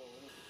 Oh,